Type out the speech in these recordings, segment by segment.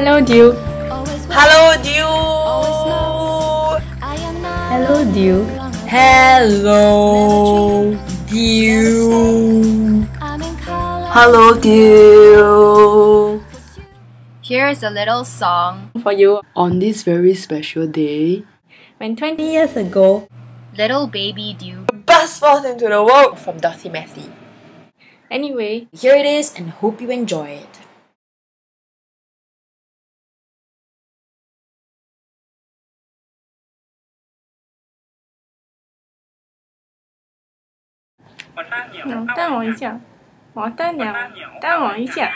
Hello, Dew. Hello, Dew. Hello, Dew. Hello, Dew. Hello, Dew. Here's a little song. For you. On this very special day, When 20 years ago, Little Baby Dew. Burst forth into the world from Dorothy Matthew. anyway, Here it is, and hope you enjoy it. 음, 等我一下，我等两，等我一下。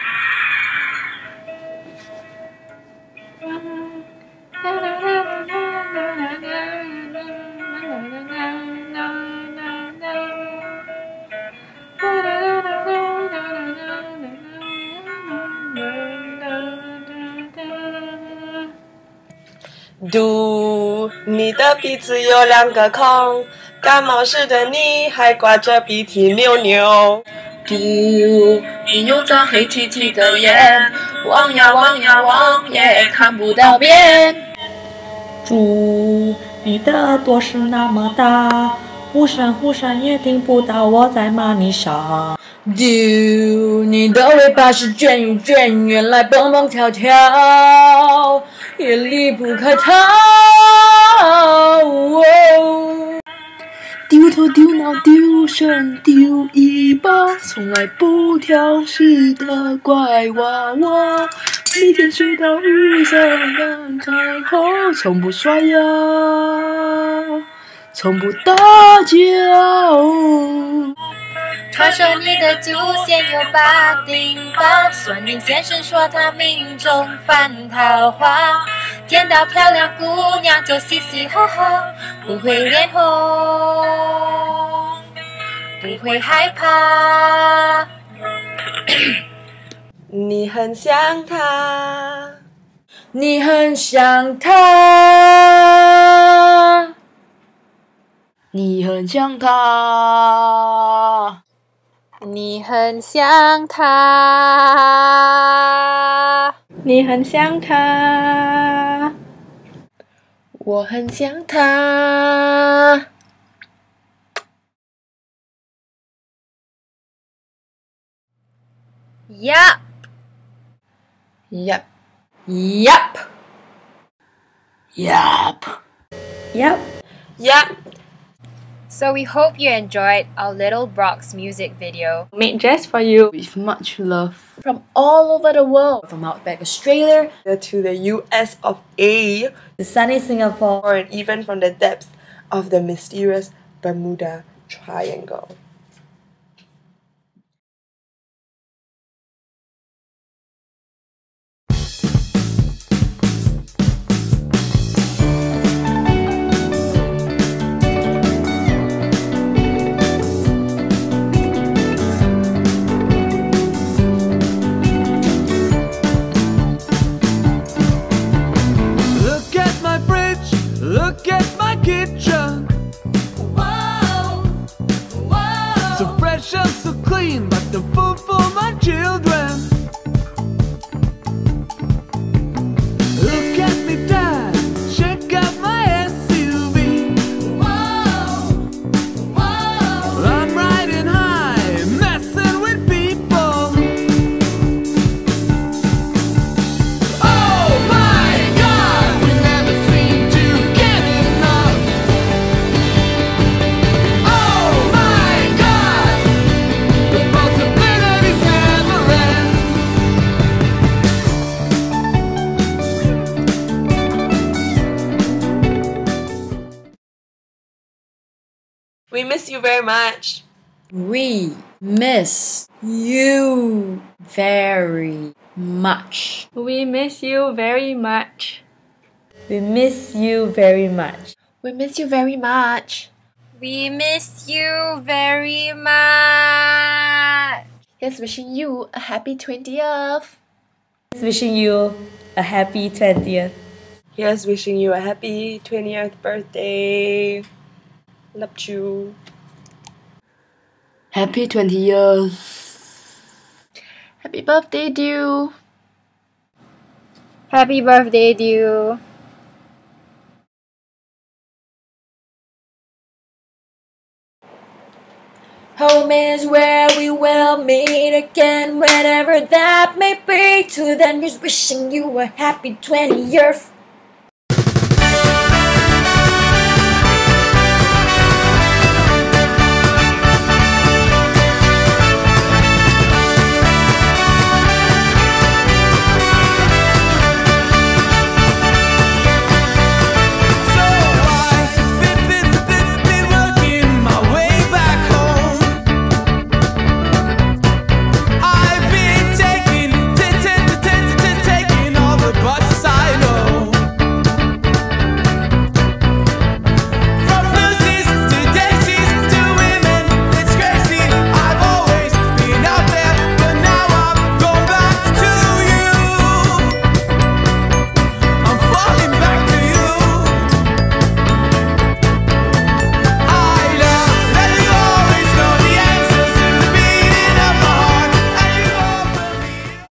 嘟，你的鼻子有两个孔，感冒时的你还挂着鼻涕牛牛。嘟，你有张黑漆漆的眼，望呀望呀望也看不到边。猪，你的耳朵是那么大，呼声呼声也听不到我在骂你傻。丢，你的尾巴是卷又卷，原来蹦蹦跳跳也离不开它。哦丢头丢脑丢身丢尾巴，从来不挑食的怪娃娃，每天睡到雨伞刚开口，从不刷牙，从不打架。传说你的祖先有八丁八，算命先生说他命中犯桃花，见到漂亮姑娘就嘻嘻哈哈，不会脸红，不会害怕。你很像他，你很像他，你很像他，你很像他，你很像他，我很想他。Yep. Yep. Yep. Yep. Yep. Yep. So we hope you enjoyed our little Broc's music video made just for you with much love from all over the world, from Outback Australia To the US of A, The sunny Singapore. and even from the depths of the mysterious Bermuda Triangle. So so clean, but the food We miss you very much. We miss you very much. We miss you very much. We miss you very much. We miss you very much. We miss you very much. Here's wishing you a happy 20th. Wishing you a happy 20th. Here's wishing you a happy 20th birthday. Love you. Happy 20 years. Happy birthday, Dew. Happy birthday, Dew. Home is where we will meet again, whenever that may be. To then, just wishing you a happy 20th.